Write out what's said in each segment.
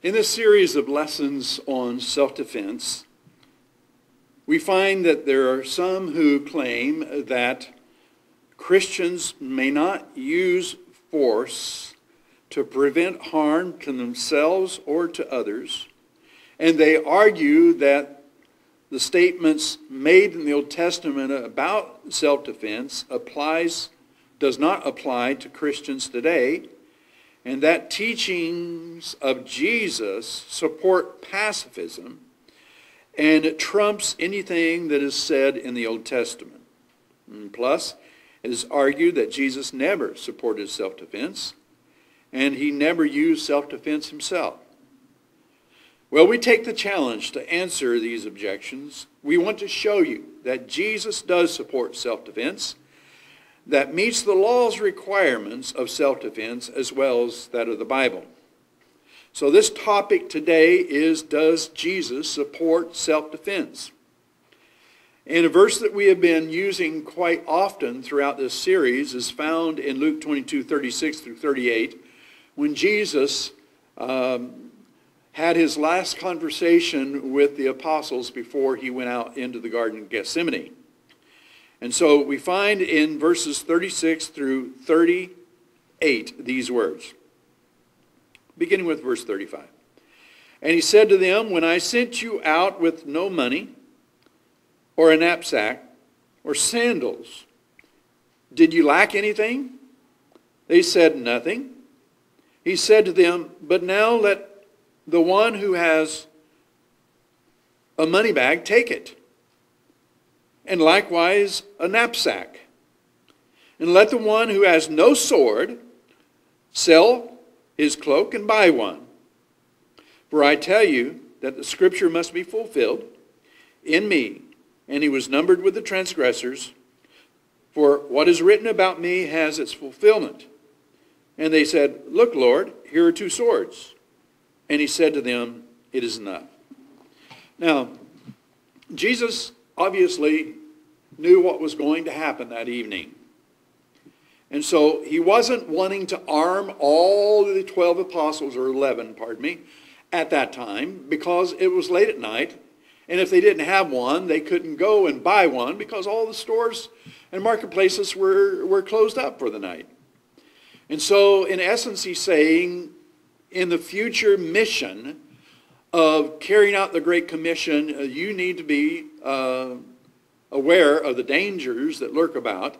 In this series of lessons on self-defense, we find that there are some who claim that Christians may not use force to prevent harm to themselves or to others, and they argue that the statements made in the Old Testament about self-defense applies, does not apply to Christians today, and that teachings of Jesus support pacifism and it trumps anything that is said in the Old Testament. And plus, it is argued that Jesus never supported self-defense and he never used self-defense himself. Well, we take the challenge to answer these objections. We want to show you that Jesus does support self-defense that meets the law's requirements of self-defense as well as that of the Bible. So this topic today is, does Jesus support self-defense? And a verse that we have been using quite often throughout this series is found in Luke 22, 36 through 38, when Jesus um, had his last conversation with the apostles before he went out into the Garden of Gethsemane. And so we find in verses 36 through 38 these words, beginning with verse 35. And he said to them, When I sent you out with no money, or a knapsack, or sandals, did you lack anything? They said, Nothing. He said to them, But now let the one who has a money bag take it and likewise a knapsack. And let the one who has no sword sell his cloak and buy one. For I tell you that the scripture must be fulfilled in me. And he was numbered with the transgressors. For what is written about me has its fulfillment. And they said, Look, Lord, here are two swords. And he said to them, It is enough. Now, Jesus obviously knew what was going to happen that evening. And so he wasn't wanting to arm all the 12 apostles, or 11, pardon me, at that time because it was late at night. And if they didn't have one, they couldn't go and buy one because all the stores and marketplaces were, were closed up for the night. And so, in essence, he's saying in the future mission of carrying out the Great Commission, uh, you need to be uh, aware of the dangers that lurk about,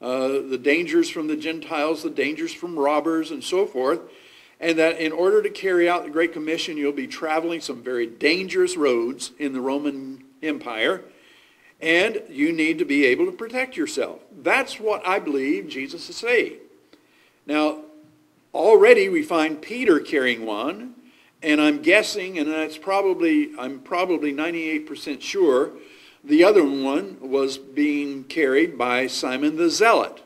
uh, the dangers from the Gentiles, the dangers from robbers, and so forth, and that in order to carry out the Great Commission, you'll be traveling some very dangerous roads in the Roman Empire, and you need to be able to protect yourself. That's what I believe Jesus is saying. Now, already we find Peter carrying one, and I'm guessing, and that's probably, I'm probably 98% sure, the other one was being carried by Simon the Zealot.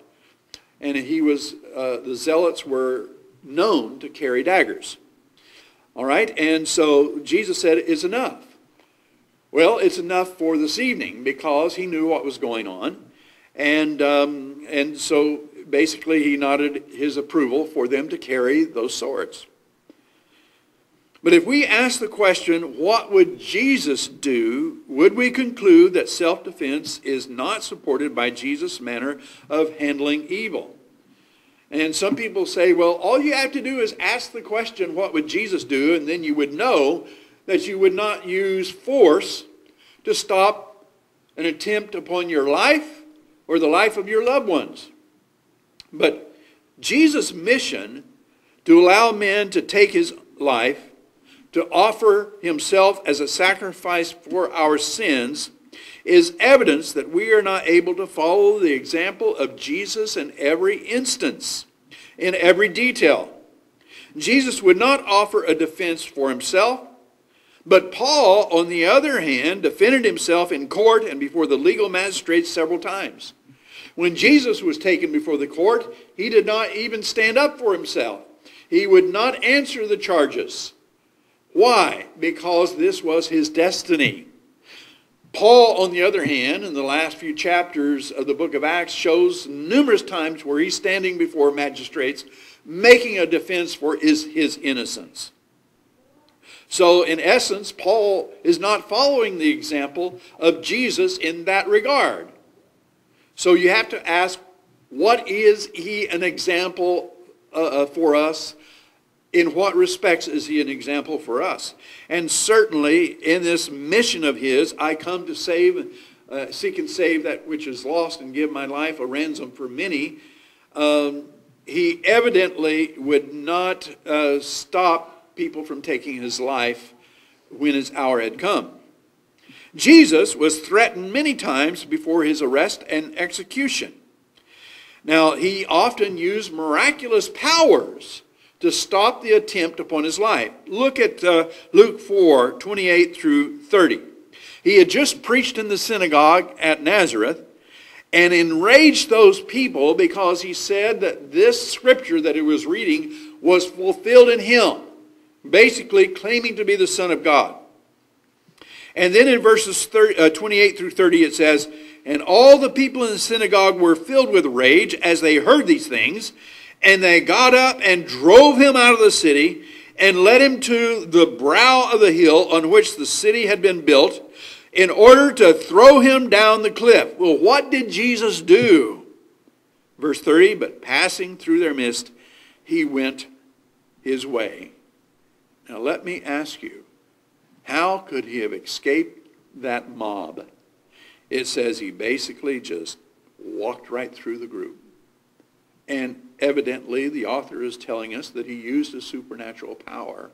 And he was, uh, the Zealots were known to carry daggers. All right, and so Jesus said, it's enough. Well, it's enough for this evening because he knew what was going on. And, um, and so basically he nodded his approval for them to carry those swords. But if we ask the question, what would Jesus do, would we conclude that self-defense is not supported by Jesus' manner of handling evil? And some people say, well, all you have to do is ask the question, what would Jesus do? And then you would know that you would not use force to stop an attempt upon your life or the life of your loved ones. But Jesus' mission to allow men to take his life to offer himself as a sacrifice for our sins is evidence that we are not able to follow the example of Jesus in every instance, in every detail. Jesus would not offer a defense for himself, but Paul, on the other hand, defended himself in court and before the legal magistrates several times. When Jesus was taken before the court, he did not even stand up for himself. He would not answer the charges. Why? Because this was his destiny. Paul, on the other hand, in the last few chapters of the book of Acts, shows numerous times where he's standing before magistrates making a defense for his, his innocence. So, in essence, Paul is not following the example of Jesus in that regard. So, you have to ask, what is he an example uh, uh, for us? In what respects is he an example for us? And certainly, in this mission of his, I come to save, uh, seek and save that which is lost and give my life a ransom for many. Um, he evidently would not uh, stop people from taking his life when his hour had come. Jesus was threatened many times before his arrest and execution. Now, he often used miraculous powers to stop the attempt upon his life. Look at uh, Luke 4 28 through 30. He had just preached in the synagogue at Nazareth and enraged those people because he said that this scripture that he was reading was fulfilled in him basically claiming to be the Son of God. And then in verses 30, uh, 28 through 30, it says, And all the people in the synagogue were filled with rage as they heard these things, and they got up and drove him out of the city and led him to the brow of the hill on which the city had been built in order to throw him down the cliff. Well, what did Jesus do? Verse 30, but passing through their midst, he went his way. Now, let me ask you, how could he have escaped that mob? It says he basically just walked right through the group. And evidently, the author is telling us that he used a supernatural power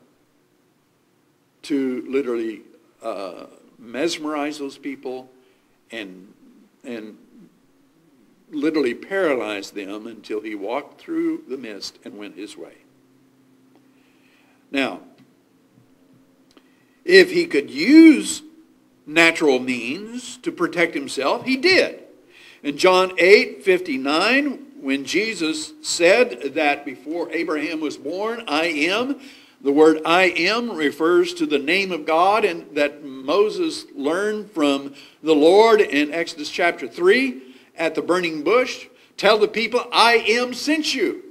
to literally uh, mesmerize those people and, and literally paralyze them until he walked through the mist and went his way. Now, if he could use natural means to protect himself, he did. In John 8 59, when Jesus said that before Abraham was born, I am, the word I am refers to the name of God and that Moses learned from the Lord in Exodus chapter 3 at the burning bush. Tell the people, I am sent you.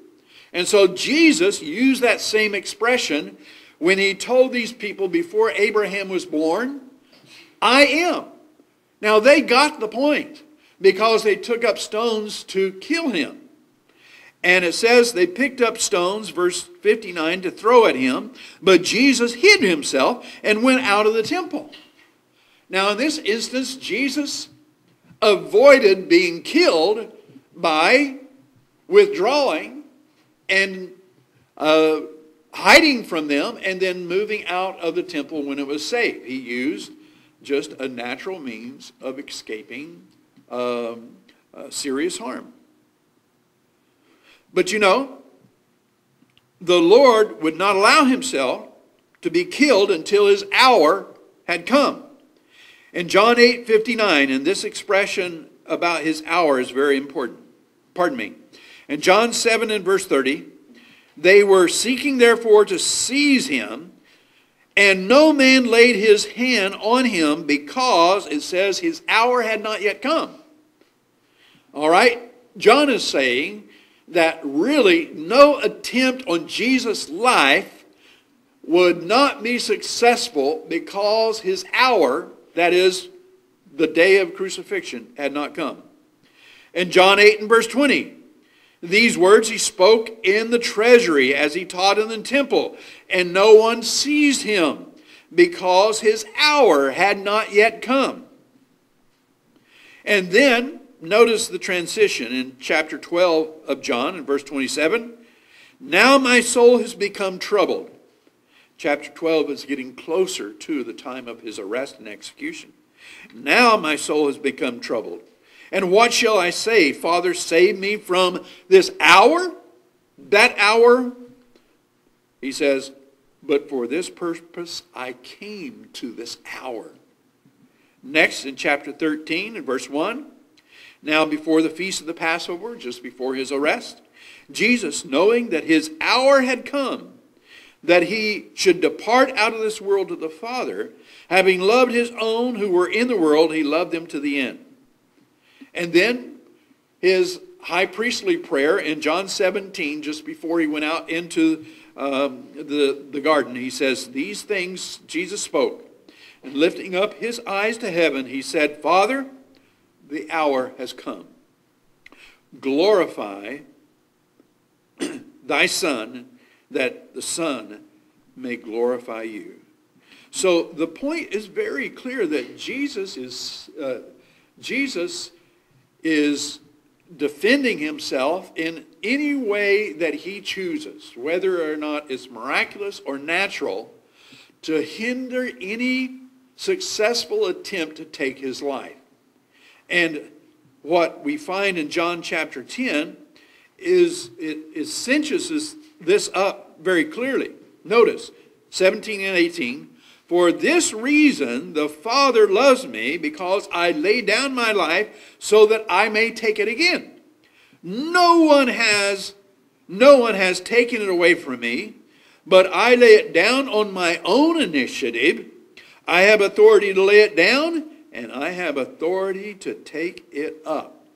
And so Jesus used that same expression when he told these people before Abraham was born, I am. Now they got the point because they took up stones to kill him. And it says they picked up stones, verse 59, to throw at him, but Jesus hid himself and went out of the temple. Now, in this instance, Jesus avoided being killed by withdrawing and uh, hiding from them and then moving out of the temple when it was safe. He used just a natural means of escaping um, uh, serious harm. But you know, the Lord would not allow himself to be killed until his hour had come. In John 8 59, and this expression about his hour is very important. Pardon me. In John 7 and verse 30, they were seeking, therefore, to seize him, and no man laid his hand on him because, it says, his hour had not yet come. All right? John is saying that really no attempt on Jesus' life would not be successful because his hour, that is, the day of crucifixion, had not come. In John 8 and verse 20, these words he spoke in the treasury as he taught in the temple, and no one seized him because his hour had not yet come. And then notice the transition in chapter 12 of John in verse 27. Now my soul has become troubled. Chapter 12 is getting closer to the time of his arrest and execution. Now my soul has become troubled. And what shall I say? Father, save me from this hour? That hour? He says, But for this purpose I came to this hour. Next, in chapter 13, in verse 1, now before the feast of the Passover, just before his arrest, Jesus, knowing that his hour had come, that he should depart out of this world to the Father, having loved his own who were in the world, he loved them to the end. And then his high priestly prayer in John 17, just before he went out into um, the, the garden, he says, These things Jesus spoke. And lifting up his eyes to heaven, he said, Father, the hour has come. Glorify thy Son, that the Son may glorify you. So the point is very clear that Jesus is, uh, Jesus is defending himself in any way that he chooses, whether or not it's miraculous or natural, to hinder any successful attempt to take his life. And what we find in John chapter 10 is it, it cinches this up very clearly. Notice 17 and 18. For this reason the Father loves me, because I lay down my life so that I may take it again. No one has, no one has taken it away from me, but I lay it down on my own initiative. I have authority to lay it down, and I have authority to take it up.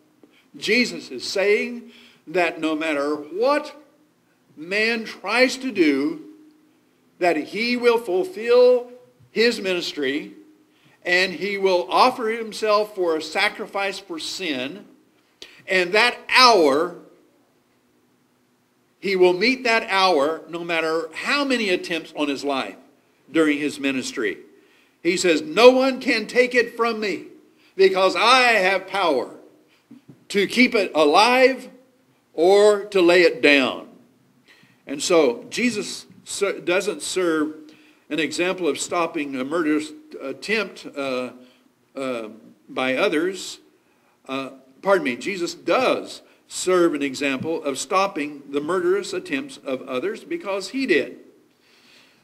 Jesus is saying that no matter what man tries to do, that he will fulfill his ministry and he will offer himself for a sacrifice for sin. And that hour, he will meet that hour no matter how many attempts on his life during his ministry. He says, No one can take it from me because I have power to keep it alive or to lay it down. And so Jesus doesn't serve an example of stopping a murderous attempt uh, uh, by others. Uh, pardon me, Jesus does serve an example of stopping the murderous attempts of others because he did.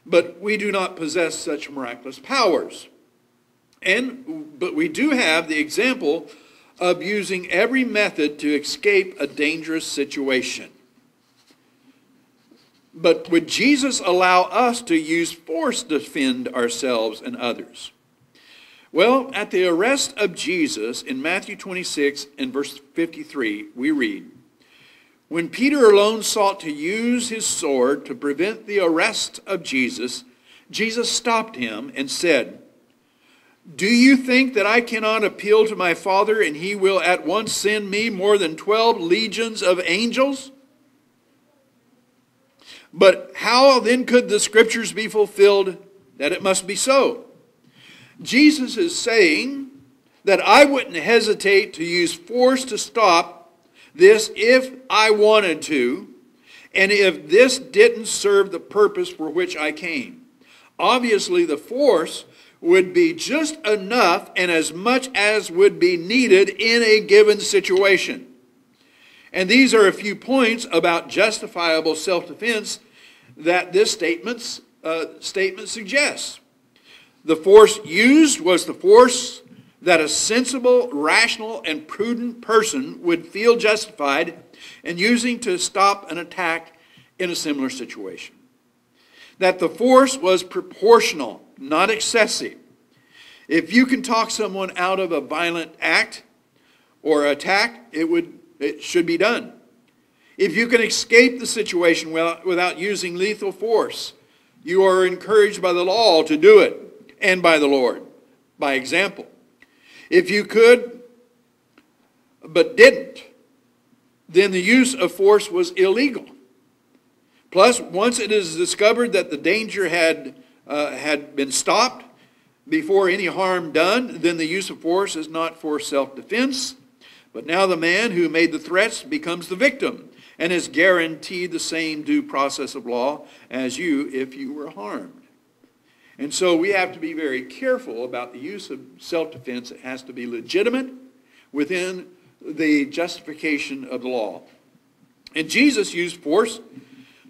But we do not possess such miraculous powers. And, but we do have the example of using every method to escape a dangerous situation. But would Jesus allow us to use force to defend ourselves and others? Well, at the arrest of Jesus in Matthew 26 and verse 53, we read, When Peter alone sought to use his sword to prevent the arrest of Jesus, Jesus stopped him and said, Do you think that I cannot appeal to my Father and he will at once send me more than 12 legions of angels? But how then could the scriptures be fulfilled that it must be so? Jesus is saying that I wouldn't hesitate to use force to stop this if I wanted to, and if this didn't serve the purpose for which I came. Obviously, the force would be just enough and as much as would be needed in a given situation. And these are a few points about justifiable self defense that this statement, uh, statement suggests. The force used was the force that a sensible, rational, and prudent person would feel justified in using to stop an attack in a similar situation. That the force was proportional, not excessive. If you can talk someone out of a violent act or attack, it, would, it should be done. If you can escape the situation without using lethal force, you are encouraged by the law to do it and by the Lord, by example. If you could, but didn't, then the use of force was illegal. Plus, once it is discovered that the danger had, uh, had been stopped before any harm done, then the use of force is not for self defense. But now the man who made the threats becomes the victim and is guaranteed the same due process of law as you if you were harmed. And so we have to be very careful about the use of self defense. It has to be legitimate within the justification of the law. And Jesus used force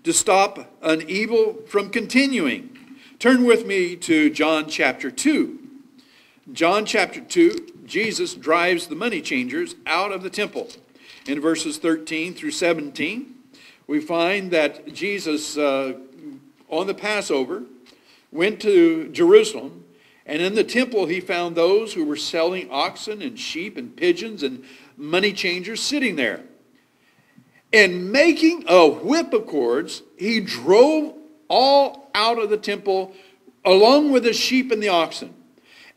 to stop an evil from continuing. Turn with me to John chapter 2. John chapter 2, Jesus drives the money changers out of the temple. In verses 13 through 17, we find that Jesus, uh, on the Passover, went to Jerusalem, and in the temple he found those who were selling oxen and sheep and pigeons and money changers sitting there. And making a whip of cords, he drove all out of the temple, along with the sheep and the oxen.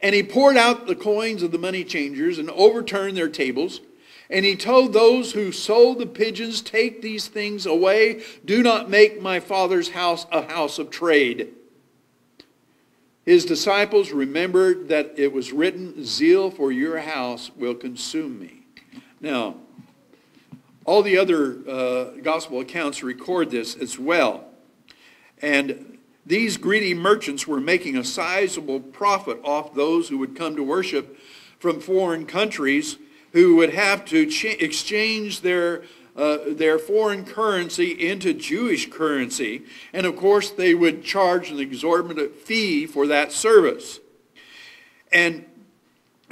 And he poured out the coins of the money changers and overturned their tables. And he told those who sold the pigeons, Take these things away. Do not make my father's house a house of trade. His disciples remembered that it was written, Zeal for your house will consume me. Now, all the other uh, gospel accounts record this as well. And these greedy merchants were making a sizable profit off those who would come to worship from foreign countries who would have to cha- exchange their, uh, their foreign currency into Jewish currency. And of course, they would charge an exorbitant fee for that service. And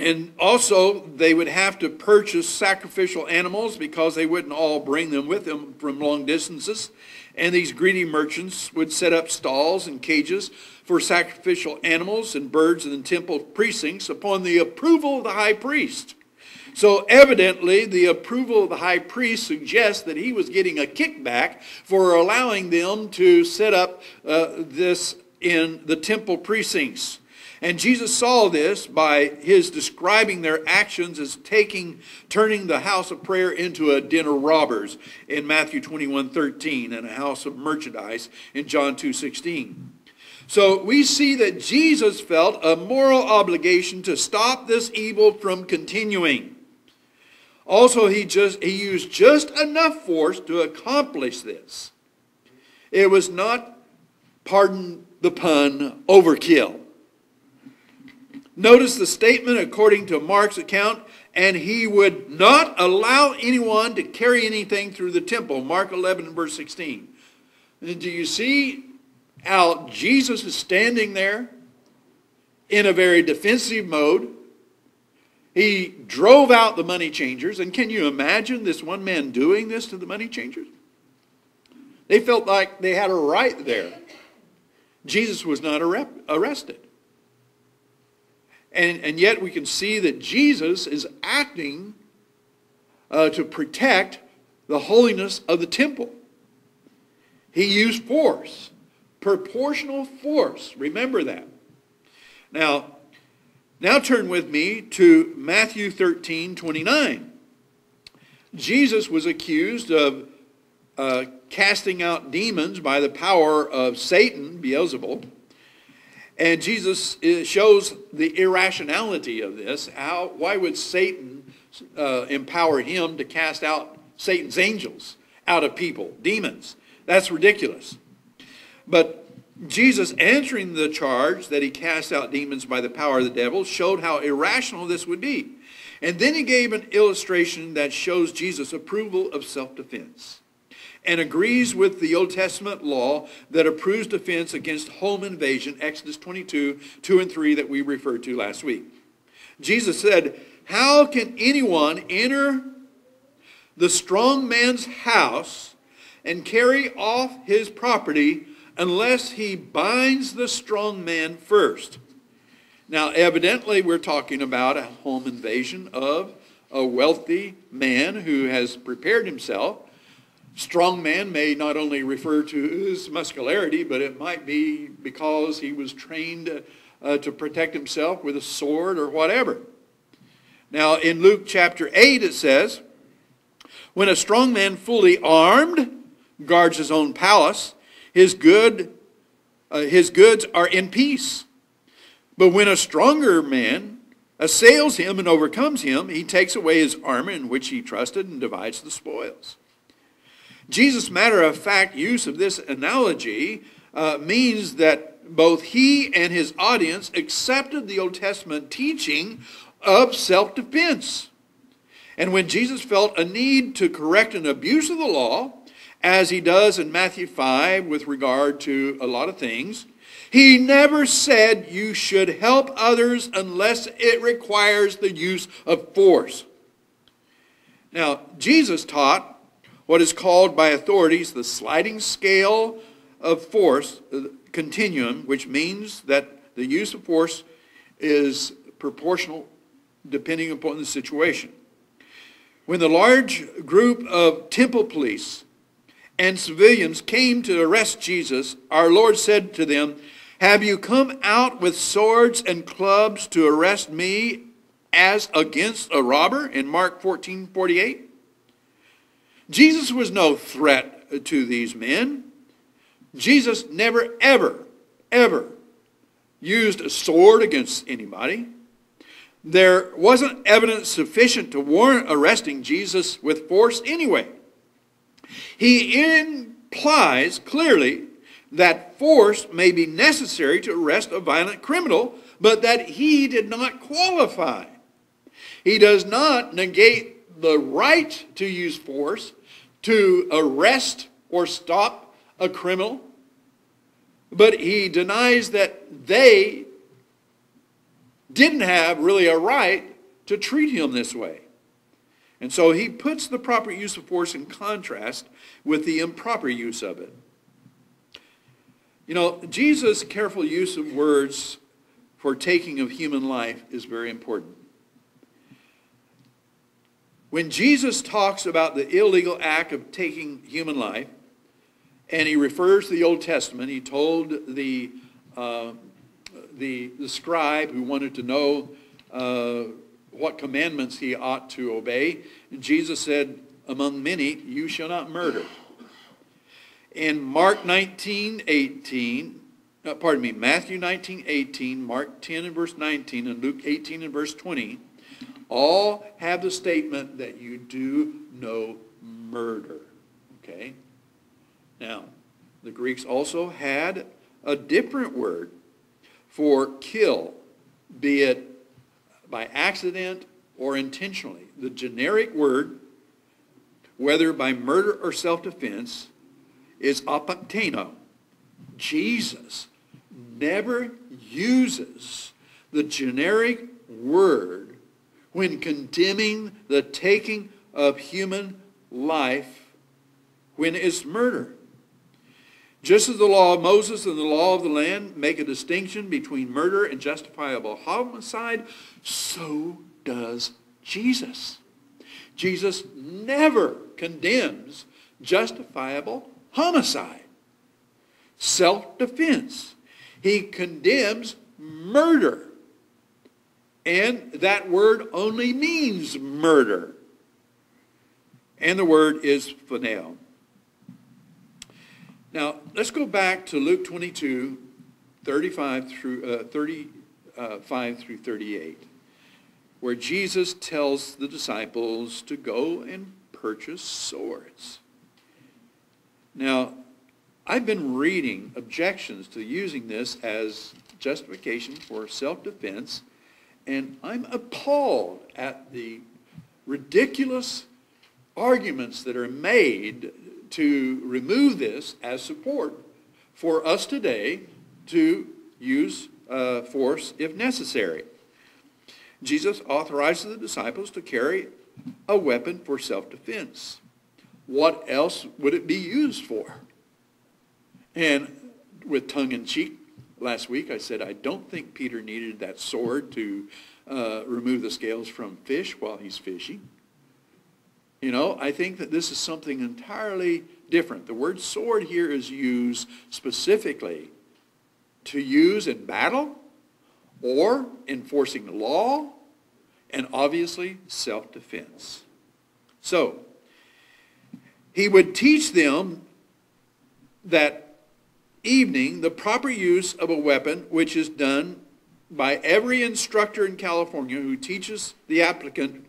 and also, they would have to purchase sacrificial animals because they wouldn't all bring them with them from long distances. And these greedy merchants would set up stalls and cages for sacrificial animals and birds in the temple precincts upon the approval of the high priest. So evidently, the approval of the high priest suggests that he was getting a kickback for allowing them to set up uh, this in the temple precincts. And Jesus saw this by his describing their actions as taking, turning the house of prayer into a den of robbers in Matthew 21, 13, and a house of merchandise in John 2, 16. So we see that Jesus felt a moral obligation to stop this evil from continuing. Also, he just he used just enough force to accomplish this. It was not, pardon the pun, overkill. Notice the statement according to Mark's account, and he would not allow anyone to carry anything through the temple. Mark 11 verse 16. Do you see how Jesus is standing there in a very defensive mode? He drove out the money changers, and can you imagine this one man doing this to the money changers? They felt like they had a right there. Jesus was not arrested. And, and yet we can see that Jesus is acting uh, to protect the holiness of the temple. He used force, proportional force. Remember that. Now, now turn with me to Matthew 13, 29. Jesus was accused of uh, casting out demons by the power of Satan, Beelzebul. And Jesus uh, shows the irrationality of this. How, why would Satan uh, empower him to cast out Satan's angels out of people, demons? That's ridiculous. But Jesus answering the charge that he cast out demons by the power of the devil showed how irrational this would be. And then he gave an illustration that shows Jesus' approval of self-defense and agrees with the Old Testament law that approves defense against home invasion, Exodus 22, 2 and 3 that we referred to last week. Jesus said, how can anyone enter the strong man's house and carry off his property unless he binds the strong man first? Now, evidently, we're talking about a home invasion of a wealthy man who has prepared himself Strong man may not only refer to his muscularity, but it might be because he was trained uh, to protect himself with a sword or whatever. Now, in Luke chapter 8, it says, When a strong man fully armed guards his own palace, his, good, uh, his goods are in peace. But when a stronger man assails him and overcomes him, he takes away his armor in which he trusted and divides the spoils. Jesus' matter of fact use of this analogy uh, means that both he and his audience accepted the Old Testament teaching of self defense. And when Jesus felt a need to correct an abuse of the law, as he does in Matthew 5 with regard to a lot of things, he never said you should help others unless it requires the use of force. Now, Jesus taught what is called by authorities the sliding scale of force uh, continuum, which means that the use of force is proportional depending upon the situation. When the large group of temple police and civilians came to arrest Jesus, our Lord said to them, Have you come out with swords and clubs to arrest me as against a robber? In Mark 14 48. Jesus was no threat to these men. Jesus never, ever, ever used a sword against anybody. There wasn't evidence sufficient to warrant arresting Jesus with force anyway. He implies clearly that force may be necessary to arrest a violent criminal, but that he did not qualify. He does not negate the right to use force to arrest or stop a criminal, but he denies that they didn't have really a right to treat him this way. And so he puts the proper use of force in contrast with the improper use of it. You know, Jesus' careful use of words for taking of human life is very important. When Jesus talks about the illegal act of taking human life, and he refers to the Old Testament, he told the, uh, the, the scribe who wanted to know uh, what commandments he ought to obey. Jesus said, among many, you shall not murder. In Mark 19, 18, uh, pardon me, Matthew 19, 18, Mark 10 and verse 19, and Luke 18 and verse 20, all have the statement that you do no murder. Okay? Now, the Greeks also had a different word for kill, be it by accident or intentionally. The generic word, whether by murder or self-defense, is apokteino. Jesus never uses the generic word when condemning the taking of human life when it's murder. Just as the law of Moses and the law of the land make a distinction between murder and justifiable homicide, so does Jesus. Jesus never condemns justifiable homicide, self-defense. He condemns murder. And that word only means murder. And the word is phoneo. Now, let's go back to Luke 22, 35 through, uh, 35 through 38, where Jesus tells the disciples to go and purchase swords. Now, I've been reading objections to using this as justification for self-defense, and I'm appalled at the ridiculous arguments that are made to remove this as support for us today to use uh, force if necessary. Jesus authorizes the disciples to carry a weapon for self-defense. What else would it be used for? And with tongue-in-cheek, last week I said, I don't think Peter needed that sword to uh, remove the scales from fish while he's fishing. You know, I think that this is something entirely different. The word sword here is used specifically to use in battle or enforcing the law and obviously self-defense. So, he would teach them that evening the proper use of a weapon which is done by every instructor in California who teaches the applicant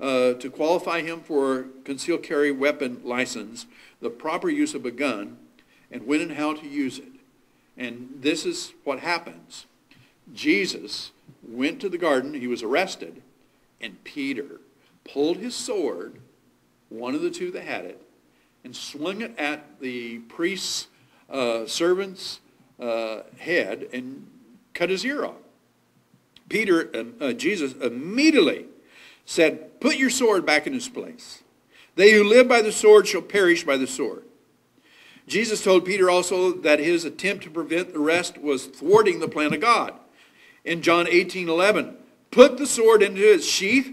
uh, to qualify him for concealed carry weapon license, the proper use of a gun, and when and how to use it. And this is what happens. Jesus went to the garden, he was arrested, and Peter pulled his sword, one of the two that had it, and swung it at the priest's uh, servant's uh, head and cut his ear off. Peter, uh, Jesus immediately said, Put your sword back in its place. They who live by the sword shall perish by the sword. Jesus told Peter also that his attempt to prevent the rest was thwarting the plan of God. In John 18, 11, put the sword into its sheath.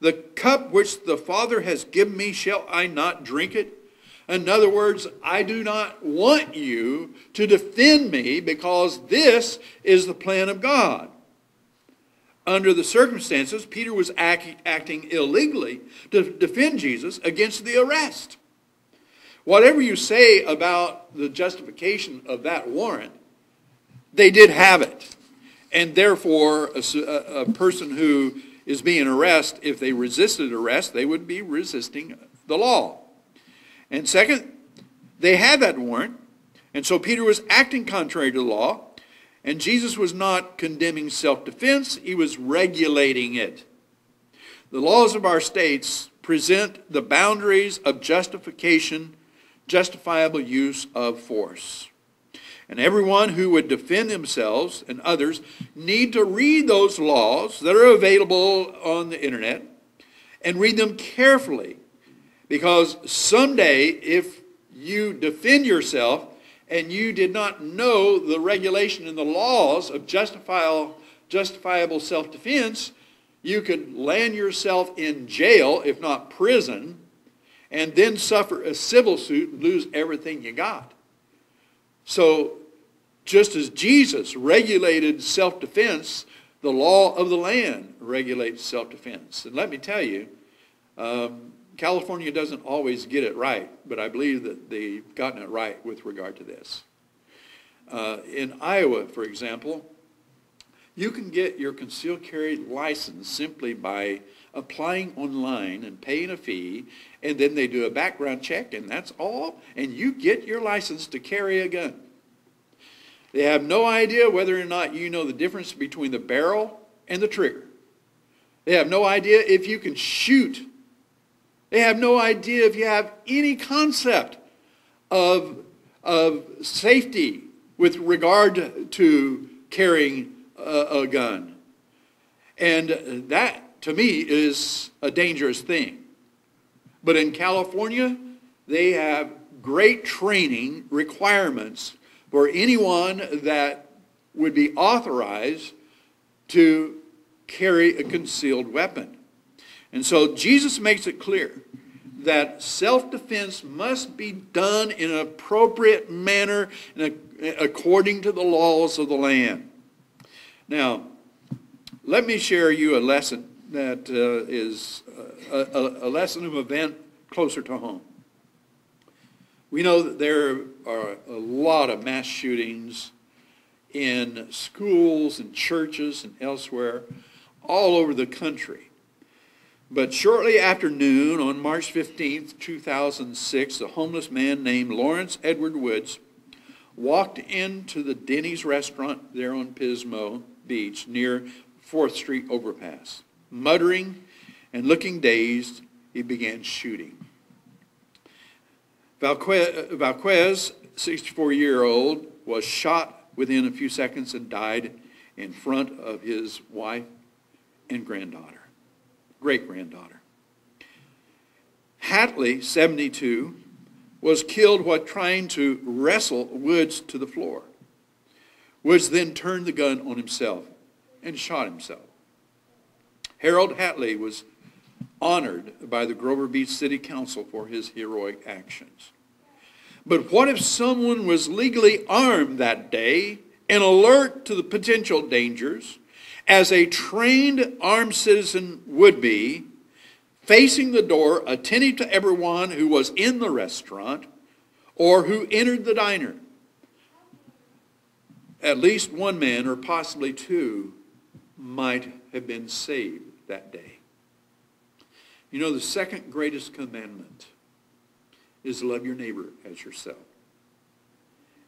The cup which the Father has given me, shall I not drink it? In other words, I do not want you to defend me because this is the plan of God. Under the circumstances, Peter was act, acting illegally to defend Jesus against the arrest. Whatever you say about the justification of that warrant, they did have it. And therefore, a, a person who is being arrested, if they resisted arrest, they would be resisting the law. And second, they had that warrant. And so Peter was acting contrary to the law. And Jesus was not condemning self-defense, he was regulating it. The laws of our states present the boundaries of justification, justifiable use of force. And everyone who would defend themselves and others need to read those laws that are available on the internet and read them carefully. Because someday, if you defend yourself and you did not know the regulation and the laws of justifiable, justifiable self-defense, you could land yourself in jail, if not prison, and then suffer a civil suit and lose everything you got. So just as Jesus regulated self-defense, the law of the land regulates self-defense. And let me tell you, um, California doesn't always get it right, but I believe that they've gotten it right with regard to this. Uh, in Iowa, for example, you can get your concealed carry license simply by applying online and paying a fee, and then they do a background check, and that's all, and you get your license to carry a gun. They have no idea whether or not you know the difference between the barrel and the trigger. They have no idea if you can shoot. They have no idea if you have any concept of, of safety with regard to carrying a, a gun. And that, to me, is a dangerous thing. But in California, they have great training requirements for anyone that would be authorized to carry a concealed weapon. And so Jesus makes it clear that self-defense must be done in an appropriate manner according to the laws of the land. Now, let me share you a lesson that uh, is a, a, a lesson of event closer to home. We know that there are a lot of mass shootings in schools and churches and elsewhere all over the country. But shortly after noon on March 15, 2006, a homeless man named Lawrence Edward Woods walked into the Denny's restaurant there on Pismo Beach near 4th Street overpass. Muttering and looking dazed, he began shooting. Valquez, 64-year-old, was shot within a few seconds and died in front of his wife and granddaughter, great-granddaughter. Hatley, 72, was killed while trying to wrestle Woods to the floor. Woods then turned the gun on himself and shot himself. Harold Hatley was honored by the Grover Beach City Council for his heroic actions. But what if someone was legally armed that day and alert to the potential dangers, as a trained armed citizen would be, facing the door, attending to everyone who was in the restaurant or who entered the diner? At least one man, or possibly two, might have been saved that day. You know, the second greatest commandment is love your neighbor as yourself.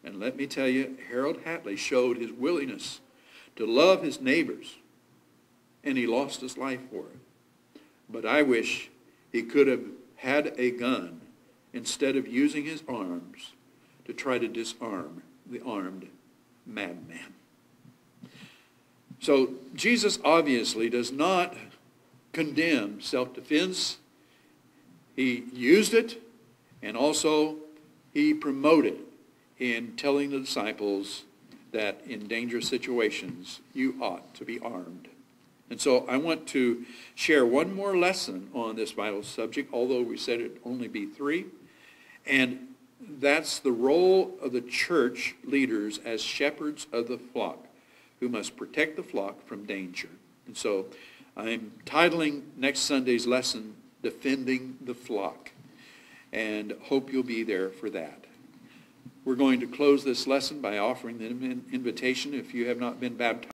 And let me tell you, Harold Hatley showed his willingness to love his neighbors, and he lost his life for it. But I wish he could have had a gun instead of using his arms to try to disarm the armed madman. So Jesus obviously does not condemn self-defense. He used it, and also he promoted in telling the disciples that in dangerous situations you ought to be armed. And so I want to share one more lesson on this vital subject, although we said it'd only be three. And that's the role of the church leaders as shepherds of the flock, who must protect the flock from danger. And so I'm titling next Sunday's lesson, Defending the Flock, and hope you'll be there for that. We're going to close this lesson by offering them an invitation if you have not been baptized.